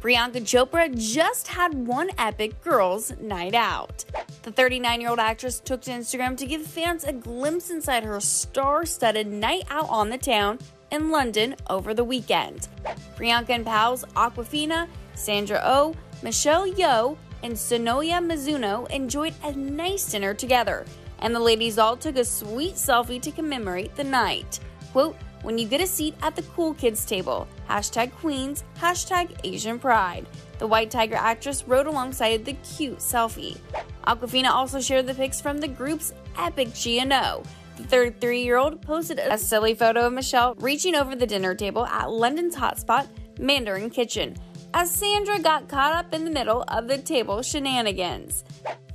Priyanka Chopra just had one epic girls' night out. The 39 year old actress took to Instagram to give fans a glimpse inside her star studded night out on the town in London over the weekend. Priyanka and pals Awkwafina, Sandra Oh, Michelle Yeoh, and Sonoya Mizuno enjoyed a nice dinner together, and the ladies all took a sweet selfie to commemorate the night. Quote, when you get a seat at the cool kids table, hashtag Queens, hashtag Asian Pride. The White Tiger actress wrote alongside the cute selfie. Awkwafina also shared the pics from the group's epic G&O. The 33 year old posted a silly photo of Michelle reaching over the dinner table at London's hotspot, Mandarin Kitchen, as Sandra got caught up in the middle of the table shenanigans.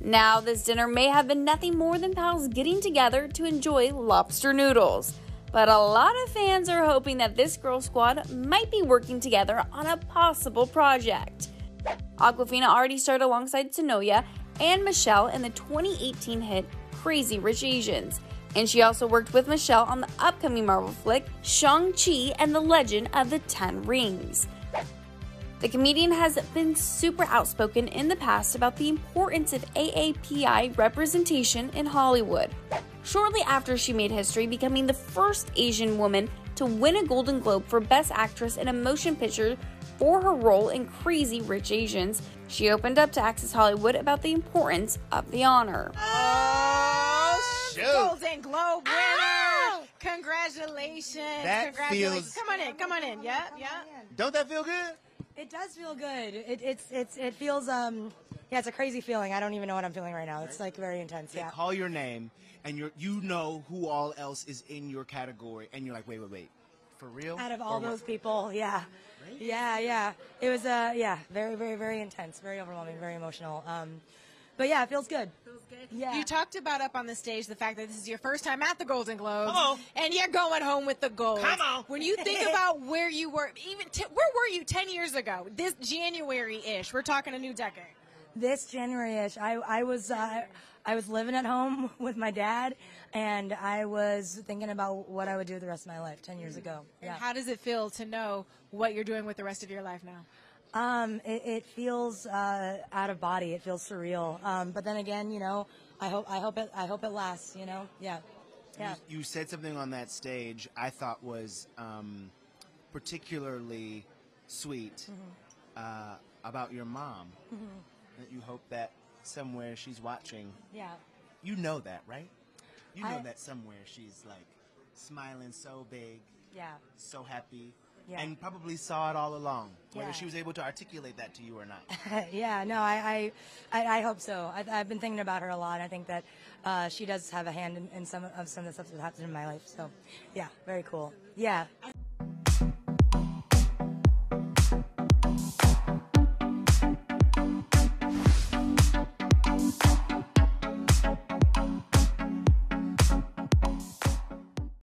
Now, this dinner may have been nothing more than pals getting together to enjoy lobster noodles. But a lot of fans are hoping that this girl squad might be working together on a possible project. Awkwafina already starred alongside Sonoya and Michelle in the 2018 hit Crazy Rich Asians. And she also worked with Michelle on the upcoming Marvel flick Shang-Chi and the Legend of the Ten Rings. The comedian has been super outspoken in the past about the importance of AAPI representation in Hollywood. Shortly after she made history, becoming the first Asian woman to win a Golden Globe for Best Actress in a Motion Picture for her role in Crazy Rich Asians, she opened up to Access Hollywood about the importance of the honor. Oh, shoot. Golden Globe winner. Congratulations. That Congratulations. feels- Come on in. Come on in. Yeah, yeah. Don't that feel good? It does feel good. It, it's it's it feels um yeah it's a crazy feeling. I don't even know what I'm feeling right now. It's like very intense. They Yeah. call your name, and you're you know who all else is in your category, and you're like, wait, wait, wait, for real? Out of Or all what? those people, yeah, yeah, yeah. It was uh yeah very very very intense, very overwhelming, very emotional. Um, but yeah, it feels good. Feels good. Yeah. You talked about up on the stage the fact that this is your first time at the Golden Globes, Come on. and you're going home with the gold. Come on. When you think about where you were, even t- where were you ten years ago? This January-ish. We're talking a new decade. This January-ish, I I was uh, I was living at home with my dad, and I was thinking about what I would do the rest of my life ten years ago. And Yeah. how does it feel to know what you're doing with the rest of your life now? Um, it, it feels uh, out of body. It feels surreal. Um, but then again, you know, I hope I hope it I hope it lasts. You know, yeah, yeah. You, you said something on that stage I thought was um, particularly sweet Mm-hmm. uh, about your mom. That you hope that somewhere she's watching. Yeah. You know that, right? You know I- that somewhere she's like smiling so big, Yeah. so happy, Yeah. and probably saw it all along. Whether Yeah. she was able to articulate that to you or not. yeah, no, I, I, I, hope so. I, I've been thinking about her a lot. I think that uh, she does have a hand in, in some of some of the stuff that happened in my life. So, yeah, very cool. Yeah.